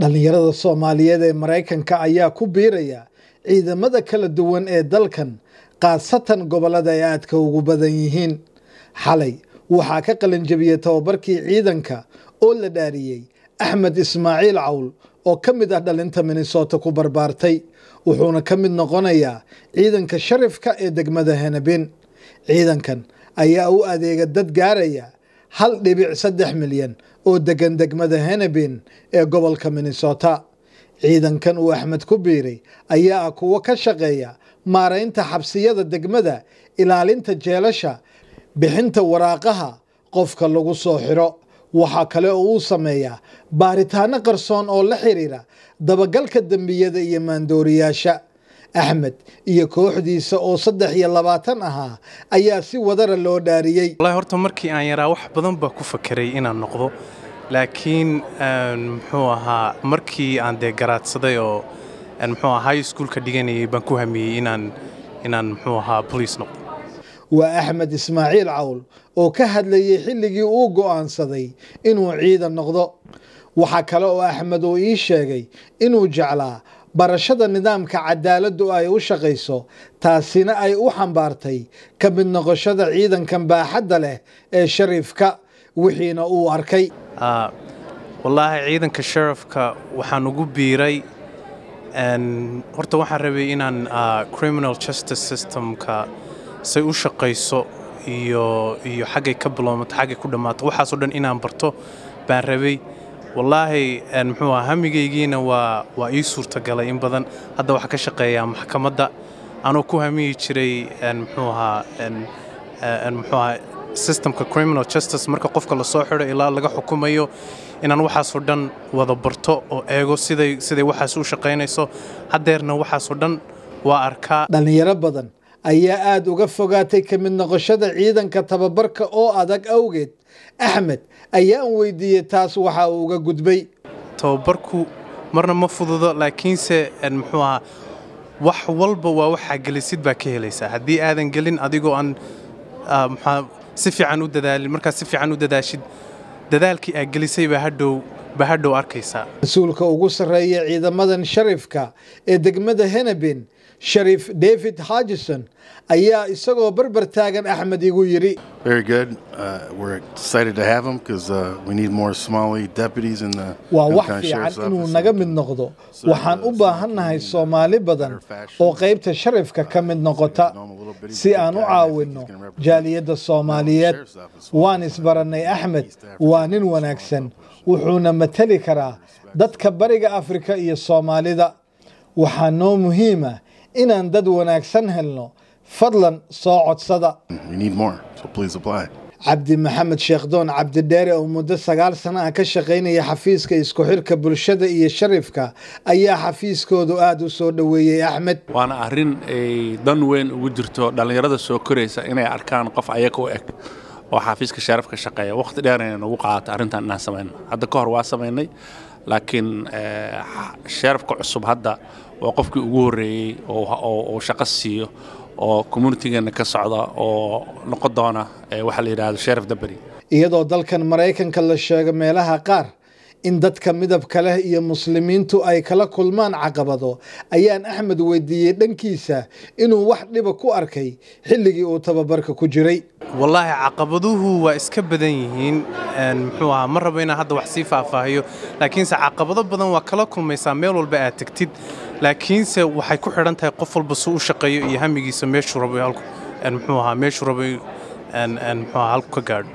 dhallinyarada soomaaliyeed ee maraykanka ayaa ku biiraya ciidamada kala duwan ee dalkan khaasatan gobollada ay aadka ugu badan yihiin. Xalay waxaa ka qalinjabiyey tababarkii ciidanka oo la dhaariyey axmed ismaaciil cawl oo ka mid ah dhalinta minnesota ku barbaartay wuxuuna ka mid noqonayaa ciidanka sharifka ee degmada henabin ciidankan ayaa u adeega dad gaaraya hal dhibic saddex milyan oo degan degmada henabin ee gobolka minnesota. Ciidankan uu axmed ku biiray ayaa ah kuwo ka shaqeeya maaraynta xabsiyada degmada ilaalinta jeelasha bixinta waraaqaha qofka lagu soo xiro. Waxaa kale oo uu sameeyaa baaritaano qarsoon oo la xiriira dabagalka dembiyada iyo maandooriyaasha axmed iyo kooxdiisa oo saddex iyo labaatan ahaa ayaa si wadara loo dhaariyey. Wallahi horta markii aan yaraa wax badan baa ku fakeray inaan noqdo. Laakiin muxuu ahaa markii aan dee garaadsaday oo muxuu ahaa high schoolka dhiganayay baan ku hamiyey inaan inaan muxuu ahaa bolice noqdo. Waa axmed ismaaciil cawl oo ka hadlayay xilligii uu go'aansaday inuu ciidan noqdo. Waxaa kale oo axmed uu ii sheegay inuu jeclaa barashada nidaamka cadaaladdu ay u shaqayso taasina ay u xambaartay ka mid noqoshada ciidankan baaxadda leh ee shariifka wixiina uu arkay. Wallaahi ciidanka sharafka waxaan ugu biiray horta waxaan rabay inaan criminal justice systemka say u shaqayso iyo iyo xaggay ka bilowmato xaggay ku dhammaato waxaasoo dhan inaan barto baan rabay wallaahi muxuu aha hamigaygiina waa waa ii suurtagalay in badan. Hadda waxaa ka shaqeeyaa maxkamadda. Anoo ku hamiyi jiray muxuu ahaa muxuu ahaa systemka criminal justice. Marka qofka la soo xidho ilaa laga xukumayo inaan waxaasoo dhan wada barto oo eego siday siday waxaas u shaqaynayso haddeerna waxaasoo dhan waa arkaa. Dhallinyaro badan ayaa aada uga fogaatay ka mid noqoshada ciidanka tababarka oo adag awgeed. Axmed ayaan weydiiyey taas waxa uu uga gudbay. Tababarku marna ma fududo laakiinse muxuu ahaa wax walba waa waxaa gelisid baa ka helaysaa. Haddii aadan gelin adigoo aan muxaa si fiican u dadaalin markaad si fiican u dadaashid dadaalkii aad gelisay baa hadhow baa hadhow arkaysaa. Mas'uulka ugu sarreeya ciidamadan sharifka ee degmada henabin shariif david hodgson ayaa isagoo barbar taagan axmed igu Very good. Uh, we're excited to have him because uh, we need more Somali deputies in the waa wax fiican inuu naga mid noqdo. Waxaan u baahannahay soomaali badan oo qaybta sharifka ka mid noqota si aan u caawinno jaaliyadda soomaaliyeed. Waan isbarannay axmed. Waa nin wanaagsan. Wuxuuna matali karaa dadka bariga afrika iyo soomaalida. Waxaa noo muhiima inaan dad wanaagsan helno fadlan soo codsada. We need more, so please apply. cabdi maxamed sheekhdoon cabdidheere oo muddo sagaal sano ah ka shaqaynaya xafiiska isku xirka bulshada iyo sharifka ayaa xafiiskoodu aada u soo dhoweeyey axmed. Waana arrin ay dan weyn ugu jirto dhallinyarada soo koraysa inay arkaan qof ayaga u eg oo xafiiska sharafka shaqeeya. Waqti dheer inay nagu qaadato arrintan inaan samayno. Hadda ka hor waa samaynay laakiin eh, sharafka cusub hadda waa qofkii ugu horreeyey oo shaqo siiyo oo communitigeena ka socda oo noqon doona eh, waxaa la yidhahdo sharaf daberi iyadoo dalkan maraykanka la sheego meelaha qaar in dadka midabka leh iyo muslimiintu ay kala kulmaan caqabado ayaan axmed weydiiyey dhankiisa inuu wax dhiba ku arkay xilligii uu tababarka ku jiray wallaahi caqabaduhu waa iska badan yihiin. Muxuu ahaa ma rabo inaan hadda wax sii faahfaahiyo. Laakiinse caqabado badan waa kala kulmaysaa meel walba aad tegtid laakiinse waxay ku xidhan tahay qof walba suu u shaqeeyo iyo hamigiisa meeshuu rabo muxuu ahaa meeshuu rabo muxuu ahaa halku ka gaadho